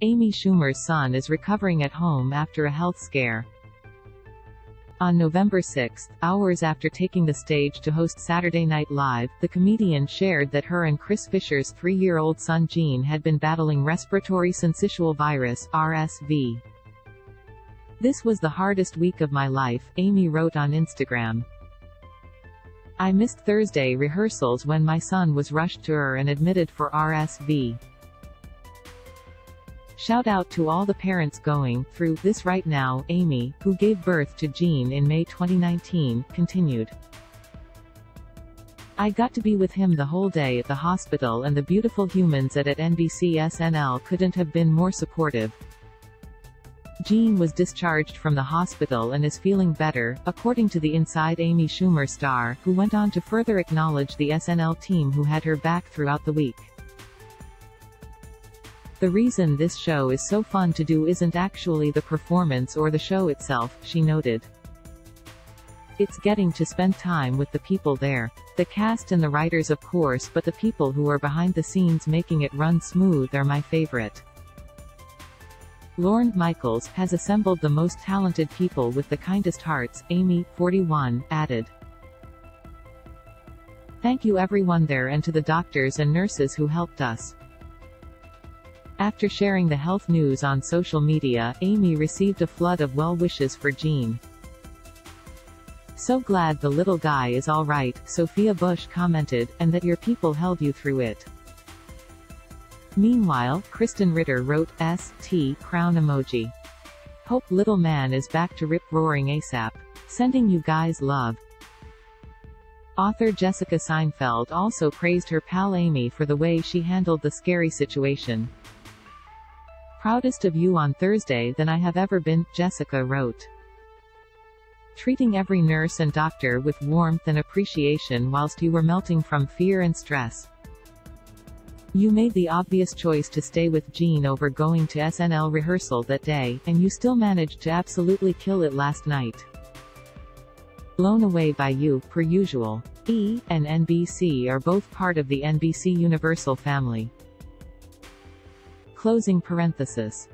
Amy Schumer's son is recovering at home after a health scare. On November 6, hours after taking the stage to host Saturday Night Live, the comedian shared that her and Chris Fisher's three-year-old son Gene had been battling respiratory syncytial virus, RSV. This was the hardest week of my life, Amy wrote on Instagram. I missed Thursday rehearsals when my son was rushed to ER and admitted for RSV. Shout out to all the parents going through this right now, Amy, who gave birth to Gene in May 2019, continued. I got to be with him the whole day at the hospital and the beautiful humans at, at NBC SNL couldn't have been more supportive. Gene was discharged from the hospital and is feeling better, according to the Inside Amy Schumer star, who went on to further acknowledge the SNL team who had her back throughout the week. The reason this show is so fun to do isn't actually the performance or the show itself, she noted. It's getting to spend time with the people there. The cast and the writers of course but the people who are behind the scenes making it run smooth are my favorite. Lorne Michaels, has assembled the most talented people with the kindest hearts, Amy, 41, added. Thank you everyone there and to the doctors and nurses who helped us. After sharing the health news on social media, Amy received a flood of well wishes for Gene. So glad the little guy is alright, Sophia Bush commented, and that your people held you through it. Meanwhile, Krysten Ritter wrote, S.T. crown emoji. Hope little man is back to rip roaring ASAP. Sending you guys love. Author Jessica Seinfeld also praised her pal Amy for the way she handled the scary situation. Proudest of you on Thursday than I have ever been, Jessica wrote. Treating every nurse and doctor with warmth and appreciation whilst you were melting from fear and stress. You made the obvious choice to stay with Gene over going to SNL rehearsal that day, and you still managed to absolutely kill it last night. Blown away by you, per usual. E! and NBC are both part of the NBC Universal family. Closing parenthesis.